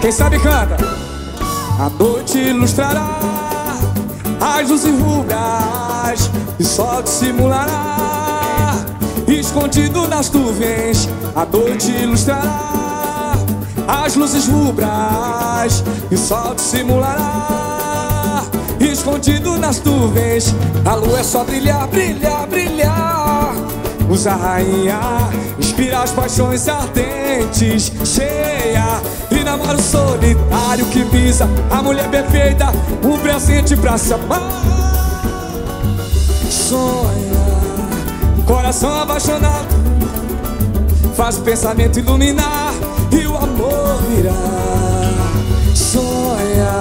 Quem sabe canta. A noite ilustrará as luzes rubras e sol dissimulará. Escondido nas nuvens, a noite ilustrará as luzes rubras e sol dissimulará. Escondido nas nuvens, a lua é só brilhar, brilhar, brilhar. Usa a rainha, inspira as paixões ardentes, cheia e namora solitário que visa a mulher perfeita, um presente pra se amar. Sonha, coração apaixonado, faz o pensamento iluminar e o amor virá. Sonha,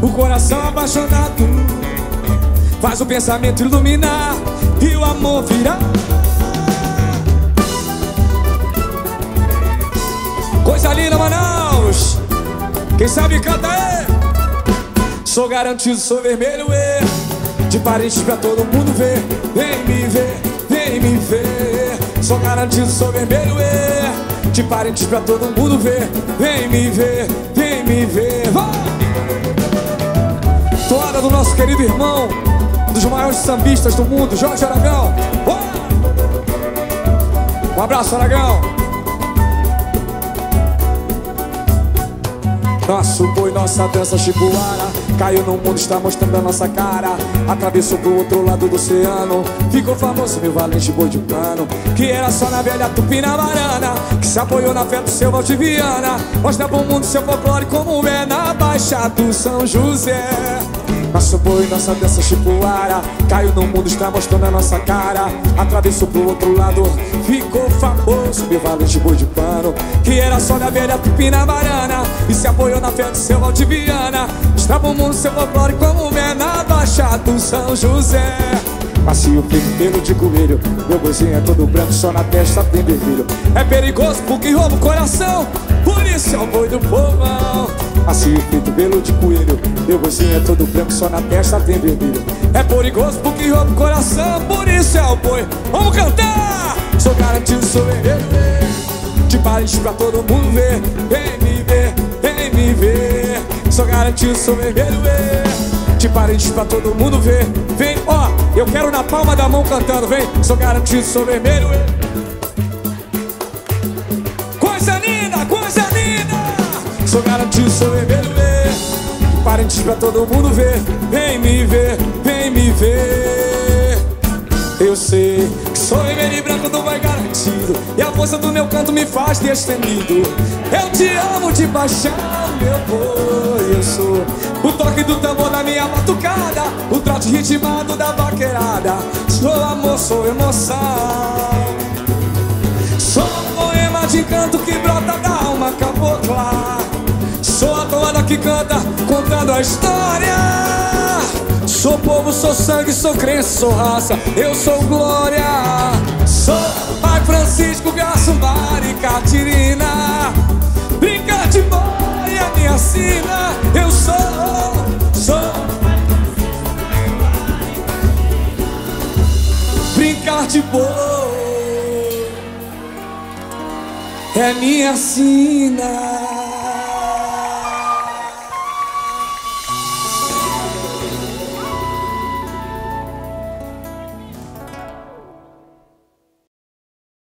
o coração apaixonado, faz o pensamento iluminar e o amor virá. Quem sabe canta aí. Sou garantido, sou vermelho, e De parentes pra todo mundo ver. Vem me ver, vem me ver. Sou garantido, sou vermelho, e De parentes pra todo mundo ver. Vem me ver, vem me ver. Vai! Toada do nosso querido irmão, um dos maiores sambistas do mundo, Jorge Aragão. Vai! Um abraço, Aragão. Nosso boi, nossa dança chipuara. Caiu no mundo, está mostrando a nossa cara. Atravessou pro outro lado do oceano. Ficou famoso meu valente boi de pano. Que era só na velha tupina varana. Que se apoiou na fé do seu Valdiviana. Mostra pro mundo seu folclore como é Na Baixa do São José nosso boi, nossa dança chipuara. Caiu no mundo, está mostrando a nossa cara. Atravessou pro outro lado. Ficou famoso, meu valente boi de pano. Que era só da velha tupina varana E se apoiou na fé do seu Valdiviana. Está pro mundo seu folclore como é na Baixa do São José. Macio, feito pelo de coelho. Meu boizinho é todo branco, só na testa tem vermelho. É perigoso porque rouba o coração. Por isso é o boi do povão Macio, feito pelo de coelho. Meu boizinho é todo branco, só na testa tem vermelho. É perigoso porque rouba o coração Por isso é o boi. Vamos cantar! Sou garantido, sou vermelho De parente pra todo mundo ver. Vem me ver, vem me ver. Sou garantido, sou vermelho De parente pra todo mundo ver. Vem, ó, eu quero na palma da mão cantando. Vem, sou garantido, sou vermelho Sou sou vermelho Parentes pra todo mundo ver Vem me ver, vem me ver. Eu sei que sou vermelho e branco não vai garantido. E a força do meu canto me faz destemido Eu te amo de paixão, meu boi Eu sou o toque do tambor da minha batucada. O trote ritmado da vaqueirada. Sou amor, sou emoção. Sou um poema de canto que brota da alma cabocla que canta contando a história. Sou povo, sou sangue, sou crença, sou raça Eu sou glória. Sou Pai Francisco, Garçom, e Catirina. Brincar de boia, minha sina Eu sou, sou. Brincar de boi É minha sina